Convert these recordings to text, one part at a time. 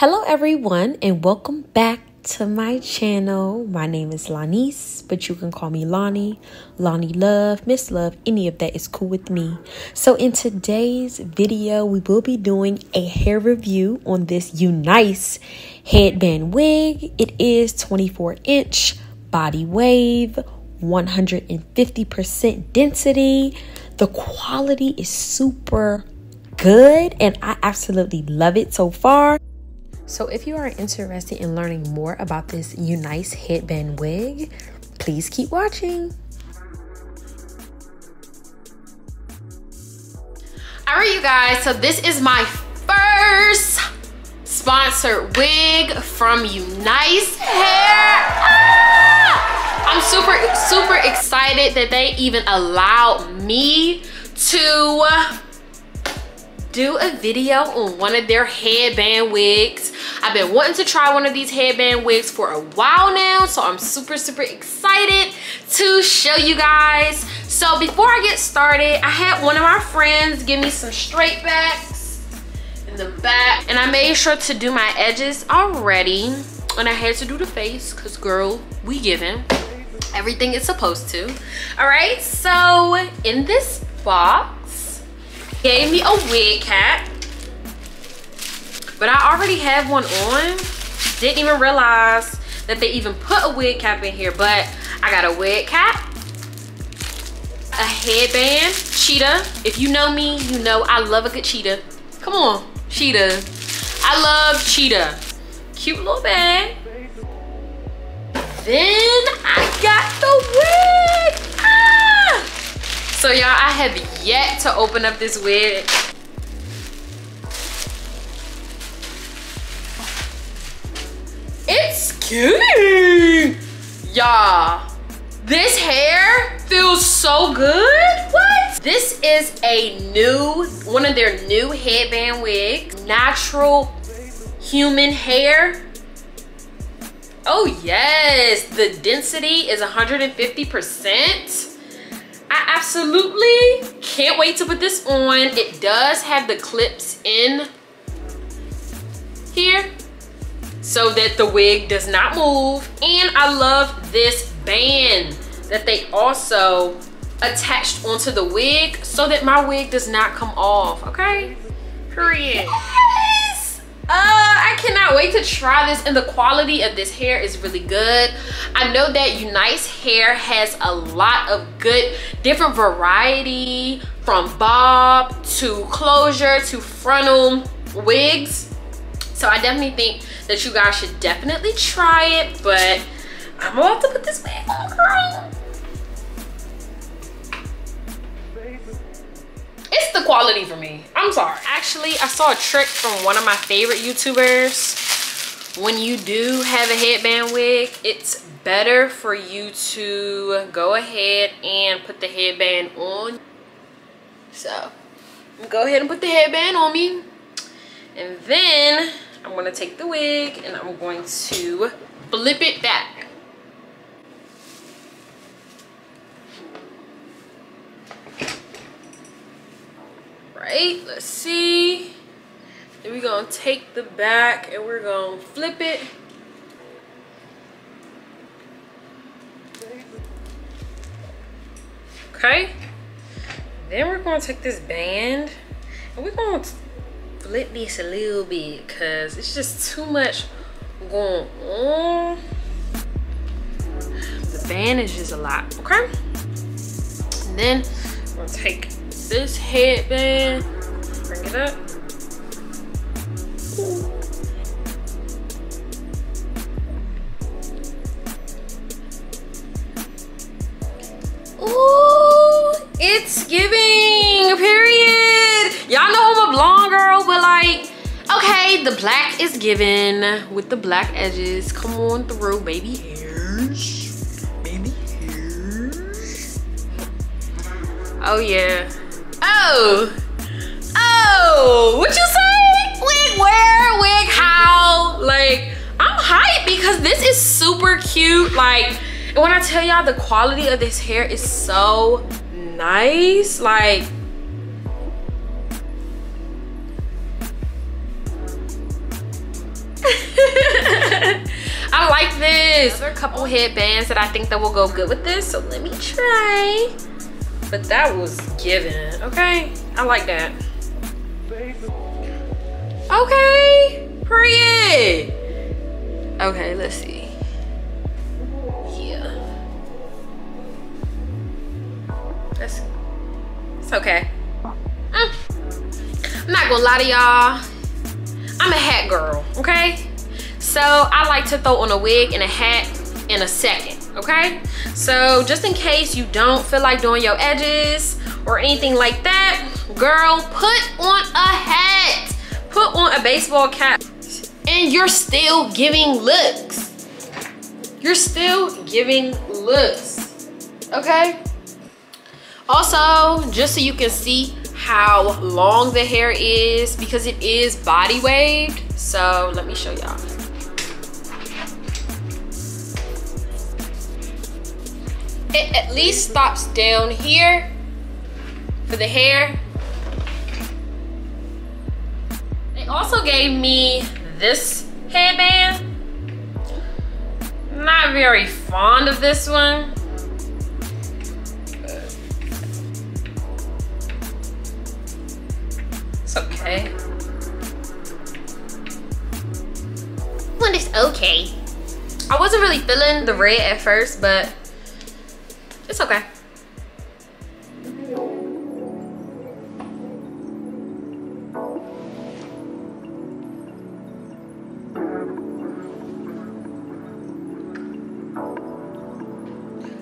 Hello, everyone, and welcome back to my channel. My name is Lonise, but you can call me Loni, Loni Love, Miss Love, any of that is cool with me. So, in today's video, we will be doing a hair review on this Unice headband wig. It is 24 inch body wave, 150% density. The quality is super good, and I absolutely love it so far. So if you are interested in learning more about this Unice headband wig, please keep watching. All right, you guys, so this is my first sponsored wig from Unice Hair. Ah! I'm super, super excited that they even allowed me to do a video on one of their headband wigs. I've been wanting to try one of these headband wigs for a while now, so I'm super, super excited to show you guys. So before I get started, I had one of my friends give me some straight backs in the back, and I made sure to do my edges already, and I had to do the face, because girl, we giving everything it's supposed to. All right, so in this box, gave me a wig cap. But I already have one on. Didn't even realize that they even put a wig cap in here. But I got a wig cap, a headband, cheetah. If you know me, you know I love a good cheetah. Come on, cheetah. I love cheetah. Cute little bag. Then I got the wig. Ah! So y'all, I have yet to open up this wig. It's cute. Y'all, this hair feels so good. What? This is a new, one of their new headband wigs. Natural human hair. Oh yes, the density is 150%. I absolutely can't wait to put this on. It does have the clips in here so that the wig does not move. And I love this band that they also attached onto the wig so that my wig does not come off, okay? Period. Uh, I cannot wait to try this and the quality of this hair is really good. I know that Unice Hair has a lot of good different variety from bob to closure to frontal wigs. So I definitely think that you guys should definitely try it, but I'm about to put this back on, girl. it's the quality for me. I'm sorry. Actually, I saw a trick from one of my favorite YouTubers. When you do have a headband wig, it's better for you to go ahead and put the headband on. So, go ahead and put the headband on me. And then I'm going to take the wig and I'm going to flip it back. right let's see. Then we're gonna take the back and we're gonna flip it. Okay. Then we're gonna take this band and we're gonna flip this a little bit because it's just too much going on. The band is just a lot okay? And then we're gonna take this headband, bring it up. Ooh, it's giving, like, okay, the black is given with the black edges. Come on through, baby hairs. Baby hairs. Oh yeah. Oh. Oh. What you say? Wig where? Wig how? Like, I'm hyped because this is super cute. Like, when I tell y'all the quality of this hair is so nice. Like, this. There are a couple headbands that I think that will go good with this. So let me try. But that was given, okay? I like that. Okay, period. Okay, let's see. Yeah. That's, it's okay. Mm. I'm not gonna lie to y'all. I'm a hat girl, okay? So I like to throw on a wig and a hat in a second, okay? So just in case you don't feel like doing your edges or anything like that, girl, put on a hat. Put on a baseball cap and you're still giving looks. You're still giving looks, okay? Also, just so you can see how long the hair is because it is body waved. So let me show y'all. It at least stops down here for the hair. They also gave me this headband. Not very fond of this one. It's okay. One is okay. I wasn't really feeling the red at first, but it's okay.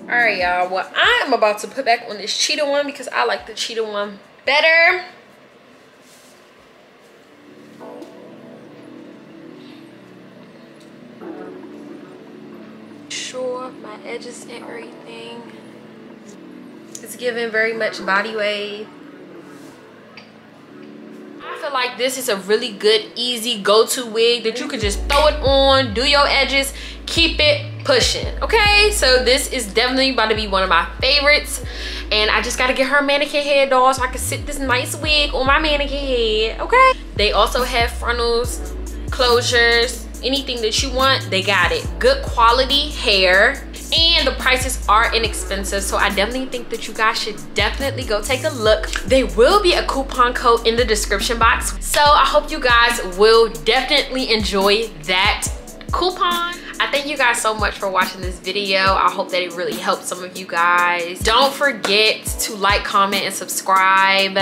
all right y'all. Well i am about to put back on this cheetah one because i like the cheetah one better. Sure my edges and everything it's giving very much body wave I feel like this is a really good easy go-to wig that you can just throw it on do your edges keep it pushing okay? So this is definitely about to be one of my favorites. And i just got to get her mannequin head doll so i can sit this nice wig on my mannequin head okay? They also have frontals closures anything that you want they got it. Good quality hair and the prices are inexpensive so i definitely think that you guys should definitely go take a look there will be a coupon code in the description box so i hope you guys will definitely enjoy that coupon I thank you guys so much for watching this video. I hope that it really helped some of you guys. Don't forget to like, comment, and subscribe.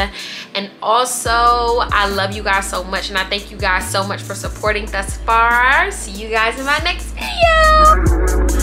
And also, I love you guys so much and I thank you guys so much for supporting thus far. See you guys in my next video.